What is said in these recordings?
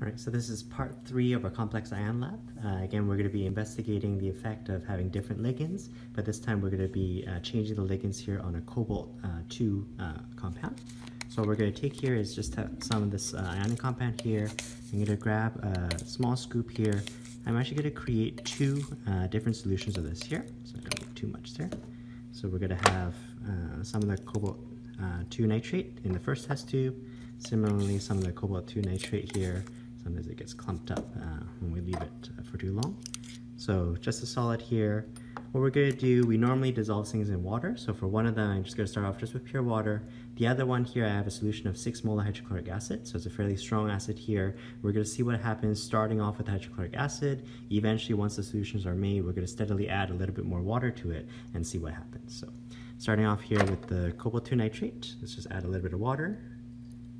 All right, so this is part three of our complex ion lab. Uh, again, we're going to be investigating the effect of having different ligands, but this time we're going to be uh, changing the ligands here on a cobalt-2 uh, uh, compound. So what we're going to take here is just some of this uh, ionic compound here. I'm going to grab a small scoop here. I'm actually going to create two uh, different solutions of this here, so I don't need too much there. So we're going to have some of the cobalt-2 nitrate in the first test tube, Similarly, some of the cobalt-2 nitrate here sometimes it gets clumped up uh, when we leave it uh, for too long. So just a solid here. What we're going to do, we normally dissolve things in water. So for one of them, I'm just going to start off just with pure water. The other one here, I have a solution of 6 molar hydrochloric acid. So it's a fairly strong acid here. We're going to see what happens starting off with hydrochloric acid. Eventually, once the solutions are made, we're going to steadily add a little bit more water to it and see what happens. So starting off here with the cobalt-2 nitrate, let's just add a little bit of water.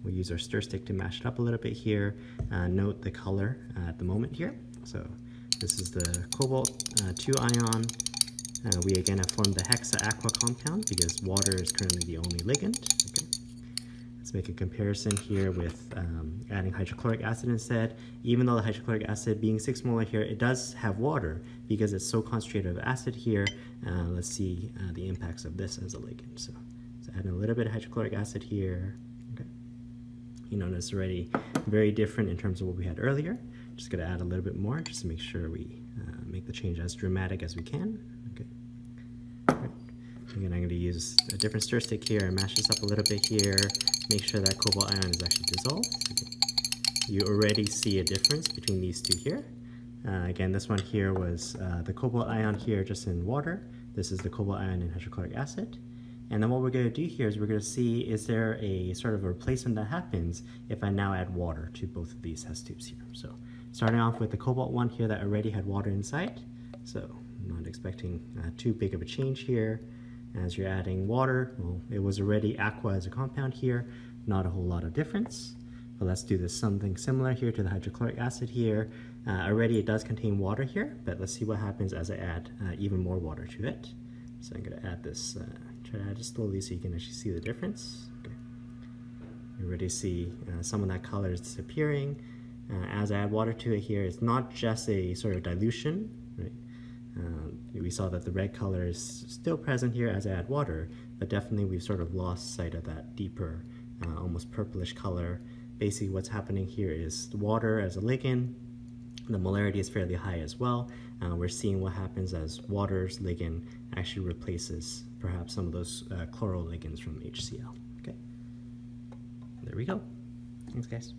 We'll use our stir stick to mash it up a little bit here. Uh, note the color uh, at the moment here. So this is the cobalt-2 uh, ion. Uh, we again have formed the hexa-aqua compound because water is currently the only ligand. Okay. Let's make a comparison here with um, adding hydrochloric acid instead. Even though the hydrochloric acid being 6 molar here, it does have water because it's so concentrated of acid here. Uh, let's see uh, the impacts of this as a ligand. So, so add a little bit of hydrochloric acid here you notice already very different in terms of what we had earlier. Just gonna add a little bit more just to make sure we uh, make the change as dramatic as we can. Okay. Again, I'm gonna use a different stir stick here and mash this up a little bit here. Make sure that cobalt ion is actually dissolved. Okay. You already see a difference between these two here. Uh, again, this one here was uh, the cobalt ion here just in water. This is the cobalt ion in hydrochloric acid. And then what we're going to do here is we're going to see is there a sort of a replacement that happens if I now add water to both of these test tubes here. So starting off with the cobalt one here that already had water inside. So I'm not expecting uh, too big of a change here. As you're adding water, well, it was already aqua as a compound here, not a whole lot of difference. But let's do this something similar here to the hydrochloric acid here. Uh, already it does contain water here, but let's see what happens as I add uh, even more water to it. So I'm going to add this uh, Try to add it slowly so you can actually see the difference. Okay. You already see uh, some of that color is disappearing. Uh, as I add water to it here, it's not just a sort of dilution, right? Um, we saw that the red color is still present here as I add water, but definitely we've sort of lost sight of that deeper, uh, almost purplish color. Basically what's happening here is the water as a ligand, the molarity is fairly high as well. Uh, we're seeing what happens as water's ligand actually replaces perhaps some of those uh, ligands from HCl. Okay, there we go. Thanks, guys.